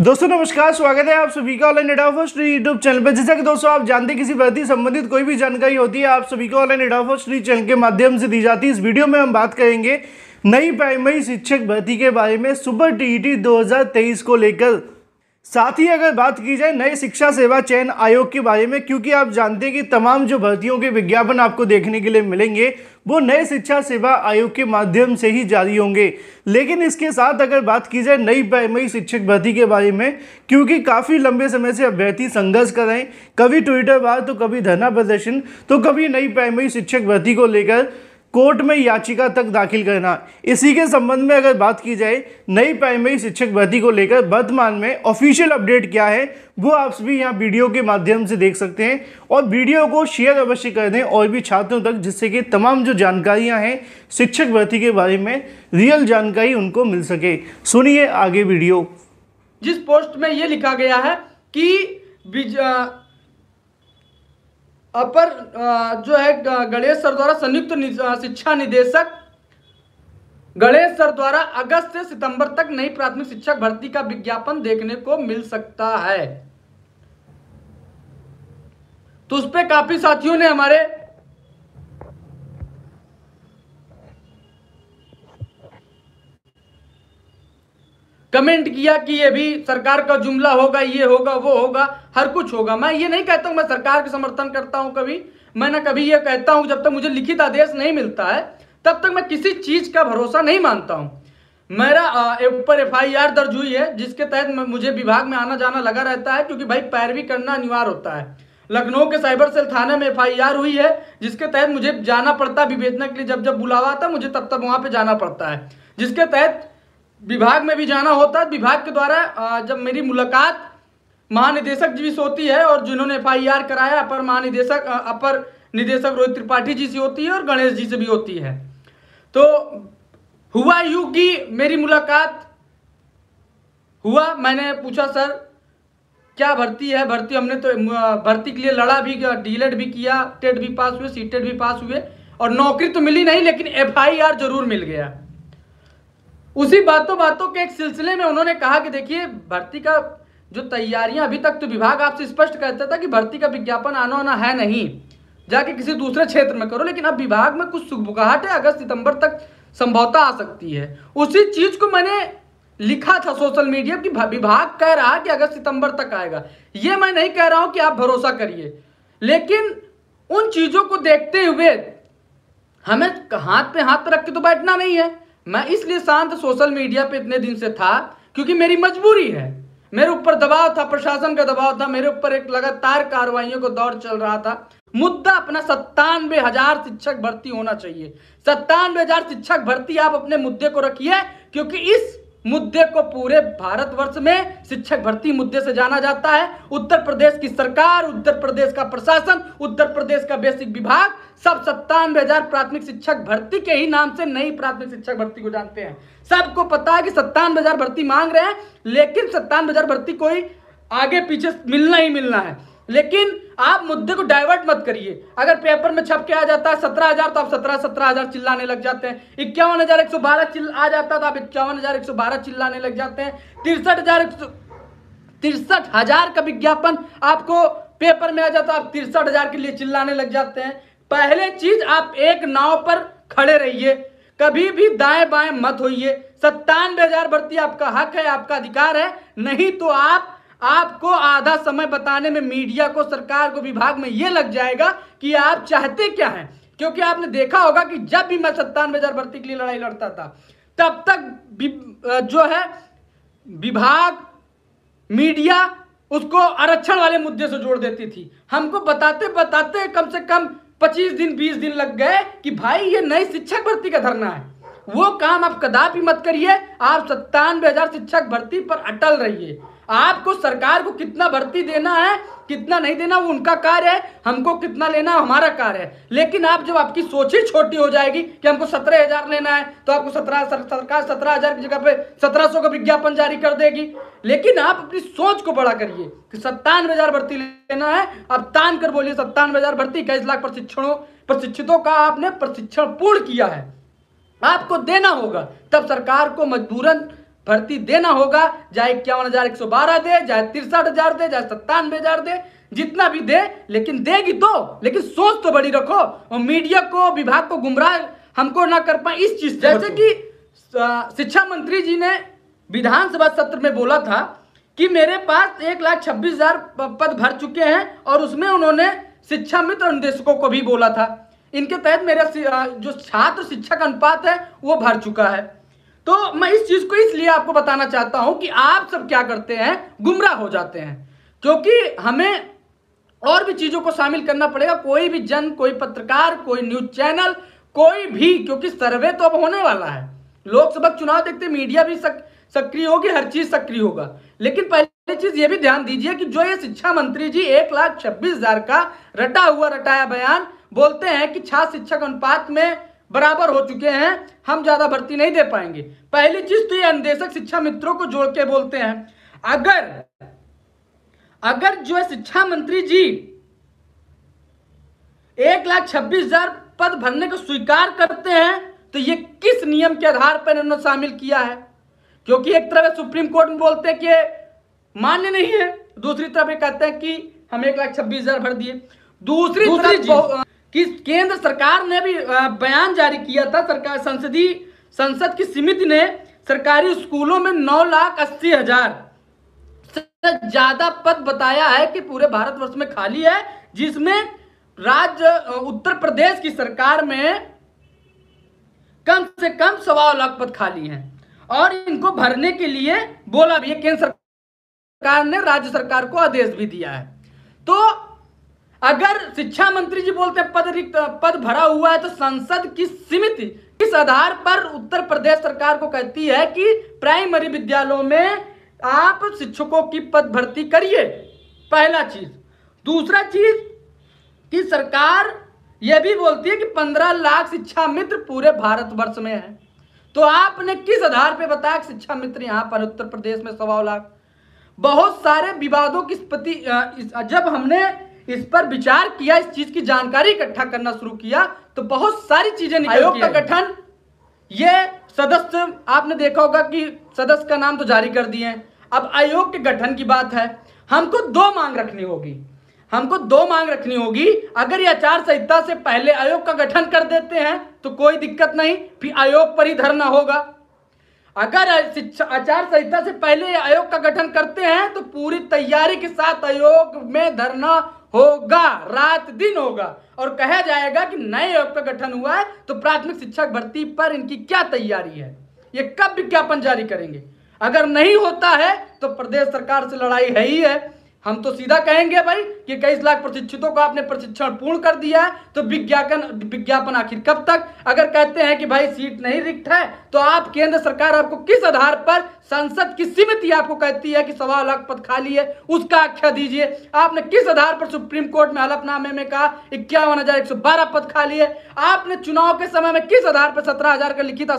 दोस्तों, नमस्कार, स्वागत है आप सभी का online India first YouTube channel पर। जैसा कि दोस्तों, आप जानते हैं किसी भर्ती संबंधित कोई भी जानकारी होती है, आप सभी को ऑनलाइन इंडिया फ़र्स्ट चैनल के माध्यम से दी जाती है। इस वीडियो में हम बात करेंगे नई प्राइमरी शिक्षक भर्ती के बारे में, सुपर टीईटी 2023 को लेकर। साथ ही अगर बात की जाए नए शिक्षा सेवा चयन आयोग के बारे में, क्योंकि आप जानते हैं कि तमाम जो भर्तियों के विज्ञापन आपको देखने के लिए मिलेंगे, वो नए शिक्षा सेवा आयोग के माध्यम से ही जारी होंगे। लेकिन इसके साथ अगर बात की जाए, नई प्राइमरी शिक्षक भर्ती के बारे में, क्योंकि काफ़ी लंबे समय से अभ्यर्थी संघर्ष कर रहे हैं, कभी ट्विटर बार तो कभी धरना प्रदर्शन तो कभी नई प्राइमरी शिक्षक भर्ती को लेकर कोर्ट में याचिका तक दाखिल करना। इसी के संबंध में अगर बात की जाए, नई प्राइमरी शिक्षक भर्ती को लेकर वर्तमान में ऑफिशियल अपडेट क्या है, वो आप सभी यहाँ वीडियो के माध्यम से देख सकते हैं और वीडियो को शेयर अवश्य कर दें और भी छात्रों तक, जिससे कि तमाम जो जानकारियाँ हैं शिक्षक भर्ती के बारे में रियल जानकारी उनको मिल सके। सुनिए आगे वीडियो। जिस पोस्ट में ये लिखा गया है कि अपर जो है गणेश सर द्वारा संयुक्त शिक्षा निदेशक। गणेश सर द्वारा अगस्त से सितंबर तक नई प्राथमिक शिक्षक भर्ती का विज्ञापन देखने को मिल सकता है। तो उसपे काफ़ी साथियों ने हमारे कमेंट किया कि ये भी सरकार का जुमला होगा, ये होगा, वो होगा, हर कुछ होगा। मैं ये नहीं कहता हूँ, मैं सरकार का समर्थन करता हूँ कभी। मैं ना कभी ये कहता हूँ, जब तक मुझे लिखित आदेश नहीं मिलता है, तब तक मैं किसी चीज़ का भरोसा नहीं मानता हूँ। मेरा ऊपर एफ़ आई दर्ज हुई है, जिसके तहत मुझे विभाग में आना जाना लगा रहता है, क्योंकि भाई पैरवी करना अनिवार्य होता है। लखनऊ के साइबर सेल थाने में एफ़ आई आर हुई है, जिसके तहत मुझे जाना पड़ता है विवेचना के लिए। जब जब बुलावा आता, मुझे तब तब वहाँ पे जाना पड़ता है। जिसके तहत विभाग में भी जाना होता है विभाग के द्वारा जब मेरी मुलाकात महानिदेशक जी से होती है और जिन्होंने एफआईआर कराया, अपर महानिदेशक अपर निदेशक रोहित त्रिपाठी जी से होती है और गणेश जी से भी होती है। तो हुआ यू की मेरी मुलाकात हुआ, मैंने पूछा, सर, क्या भर्ती है? भर्ती हमने तो भर्ती के लिए लड़ा भी डीलेट भी किया, टेट भी पास हुए सी भी पास हुए, और नौकरी तो मिली नहीं, लेकिन एफआईआर ज़रूर मिल गया। उसी बातों बातों के एक सिलसिले में उन्होंने कहा कि देखिए, भर्ती का जो तैयारियाँ अभी तक तो विभाग आपसे स्पष्ट कहता था कि भर्ती का विज्ञापन आना होना है नहीं, जाके किसी दूसरे क्षेत्र में करो, लेकिन अब विभाग में कुछ सुखबुकाहट है, अगस्त सितंबर तक संभवता आ सकती है। उसी चीज़ को मैंने लिखा था सोशल मीडिया कि विभाग कह रहा कि अगस्त सितंबर तक आएगा। ये मैं नहीं कह रहा हूँ कि आप भरोसा करिए, लेकिन उन चीज़ों को देखते हुए हमें हाथ पे हाथ रख के तो बैठना नहीं है। मैं इसलिए शांत सोशल मीडिया पे इतने दिन से था, क्योंकि मेरी मजबूरी है। मेरे ऊपर दबाव था, प्रशासन का दबाव था, मेरे ऊपर एक लगातार कार्रवाइयों का दौर चल रहा था। मुद्दा अपना सत्तानवे हज़ार शिक्षक भर्ती होना चाहिए। सत्तानवे हज़ार शिक्षक भर्ती आप अपने मुद्दे को रखिए, क्योंकि इस मुद्दे को पूरे भारतवर्ष में शिक्षक भर्ती मुद्दे से जाना जाता है। उत्तर प्रदेश की सरकार, उत्तर प्रदेश का प्रशासन, उत्तर प्रदेश का बेसिक विभाग, सब सत्तानवे हज़ार प्राथमिक शिक्षक भर्ती के ही नाम से नई प्राथमिक शिक्षक भर्ती को जानते हैं। सबको पता है कि सत्तानवे हज़ार भर्ती मांग रहे हैं, लेकिन सत्तानवे हज़ार भर्ती कोई आगे पीछे मिलना ही मिलना है। लेकिन आप मुद्दे को डाइवर्ट मत करिए। अगर पेपर में छप के आ जाता है, सत्रह हज़ार तो आप सत्रह सत्रह हज़ार चिल्लाने लग जाते हैं। इक्यावन हज़ार एक सौ बारह आ जाता तो आप इक्यावन हज़ार एक सौ बारह चिल्लाने लग जाते हैं। तिरसठ हज़ार एक तिरसठ हज़ार का विज्ञापन आपको पेपर में आ जाता है आप तिरसठ हज़ार के लिए चिल्लाने लग जाते हैं। पहले चीज़, आप एक नाव पर खड़े रहिए। कभी भी दाएँ बाएँ मत होइए। सत्तानवे हज़ार भर्ती आपका हक है, आपका अधिकार है। नहीं तो आप आपको आधा समय बताने में मीडिया को, सरकार को, विभाग में यह लग जाएगा कि आप चाहते क्या हैं। क्योंकि आपने देखा होगा कि जब भी मैं सत्तानवे हज़ार भर्ती के लिए लड़ाई लड़ता था, तब तक जो है, विभाग, मीडिया उसको आरक्षण वाले मुद्दे से जोड़ देती थी। हमको बताते बताते कम से कम पच्चीस दिन, बीस दिन लग गए कि भाई ये नई शिक्षक भर्ती का धरना है। वो काम आप कदापि मत करिए, आप सत्तानवे हज़ार शिक्षक भर्ती पर अटल रहिए। आपको सरकार को कितना भर्ती देना है, कितना नहीं देना, वो उनका कार्य है, हमको कितना लेना हमारा कार्य है। लेकिन आप जब आपकी सोच ही छोटी हो जाएगी कि हमको सत्रह हज़ार लेना है तो आपको सत्रह सरकार सत्रह हज़ार की जगह पे सत्रह सौ का विज्ञापन जारी कर देगी। लेकिन आप अपनी सोच को बड़ा करिए कि सत्तानवे हज़ार भर्ती लेना है आप तान कर बोलिए सत्तानवे हज़ार भर्ती इक्कीस लाख प्रशिक्षणों, प्रशिक्षितों का आपने प्रशिक्षण पूर्ण किया है? आपको देना होगा। तब सरकार को मजबूरन भर्ती देना होगा। चाहे इक्यावन हज़ार एक सौ बारह दे चाहे तिरसठ हज़ार दे चाहे सत्तानवे हज़ार दे जितना भी दे लेकिन देगी तो। लेकिन सोच तो बड़ी रखो और मीडिया को विभाग को गुमराह हमको ना कर पाए इस चीज़ जैसे कि शिक्षा मंत्री जी ने विधानसभा सत्र में बोला था कि मेरे पास एक लाख छब्बीस हज़ार पद भर चुके हैं और उसमें उन्होंने शिक्षा मित्र निदेशकों को भी बोला था। इनके तहत मेरा जो छात्र शिक्षक अनुपात है वो भर चुका है। तो मैं इस चीज़ को इसलिए आपको बताना चाहता हूँ कि आप सब क्या करते हैं गुमराह हो जाते हैं। क्योंकि हमें और भी चीज़ों को शामिल करना पड़ेगा कोई भी जन कोई पत्रकार कोई न्यूज़ चैनल कोई भी क्योंकि सर्वे तो अब होने वाला है। लोकसभा चुनाव देखते मीडिया भी सक, सक्रिय होगी हर चीज़ सक्रिय होगा। लेकिन पहली चीज़ ये भी ध्यान दीजिए कि जो ये शिक्षा मंत्री जी एक लाख छब्बीस हज़ार का रटा हुआ रटाया बयान बोलते हैं कि छात्र शिक्षक अनुपात में बराबर हो चुके हैं हम ज़्यादा भर्ती नहीं दे पाएँगे। पहली चीज़ तो ये अनुदेशक शिक्षा मित्रों को जोड़ के बोलते हैं अगर अगर जो है शिक्षा मंत्री जी एक लाख छब्बीस हज़ार पद भरने को स्वीकार करते हैं तो ये किस नियम के आधार पर इन्होंने शामिल किया है? क्योंकि एक तरफ़ सुप्रीम कोर्ट में बोलते हैं कि मान्य नहीं है दूसरी तरफ़ ये कहते हैं कि हम एक लाख छब्बीस हज़ार भर दिए। दूसरी दूसरी तरफ़ कि केंद्र सरकार ने भी बयान जारी किया था, सरकार, संसदीय, संसद की समिति ने सरकारी स्कूलों में नौ लाख अस्सी हज़ार ज़्यादा पद बताया है कि पूरे भारतवर्ष में खाली है, जिसमें राज्य उत्तर प्रदेश की सरकार में कम से कम सवा लाख पद खाली हैं। और इनको भरने के लिए बोला भी केंद्र सरकार ने, राज्य सरकार को आदेश भी दिया है। तो अगर शिक्षा मंत्री जी बोलते हैं, पद रिक्त, पद भरा हुआ है तो संसद की समिति इस आधार पर उत्तर प्रदेश सरकार को कहती है कि प्राइमरी विद्यालयों में आप शिक्षकों की पद भर्ती करिए? पहला चीज़। दूसरा चीज़ कि सरकार यह भी बोलती है कि पंद्रह लाख शिक्षा मित्र पूरे भारतवर्ष में है। तो आपने किस आधार पर बताया शिक्षा मित्र यहाँ पर उत्तर प्रदेश में सवा लाख? बहुत सारे विवादों की जब हमने इस पर विचार किया इस चीज़ की जानकारी इकट्ठा करना शुरू किया तो बहुत सारी चीज़ें आयोग का गठन ये सदस्य आपने देखा होगा कि सदस्य का नाम तो जारी कर दिए अब आयोग के गठन की बात है हमको दो मांग रखनी होगी। हमको दो मांग रखनी होगी अगर ये आचार संहिता से पहले आयोग का गठन कर देते हैं तो कोई दिक्कत नहीं फिर आयोग पर ही धरना होगा। अगर शिक्षा आचार संहिता से पहले आयोग का गठन करते हैं तो पूरी तैयारी के साथ आयोग में धरना होगा, रात दिन होगा। और कहा जाएगा कि नए आयोग का गठन हुआ है तो प्राथमिक शिक्षक भर्ती पर इनकी क्या तैयारी है? ये कब विज्ञापन जारी करेंगे? अगर नहीं होता है तो प्रदेश सरकार से लड़ाई है ही है। हम तो सीधा कहेंगे भाई कि इक्कीस लाख प्रशिक्षितों का आपने प्रशिक्षण पूर्ण कर दिया है तो विज्ञापन विज्ञापन आखिर कब तक? अगर कहते हैं कि भाई सीट नहीं रिक्त है तो आप, केंद्र सरकार आपको किस आधार पर, संसद की समिति आपको कहती है कि सवा लाख पद खाली है, उसका आख्या दीजिए। आपने किस आधार पर सुप्रीम कोर्ट में हलफनामे में कहा, इक्यावन हज़ार एक सौ बारह पद खाली है? आपने चुनाव के समय में किस आधार पर सत्रह हज़ार का लिखित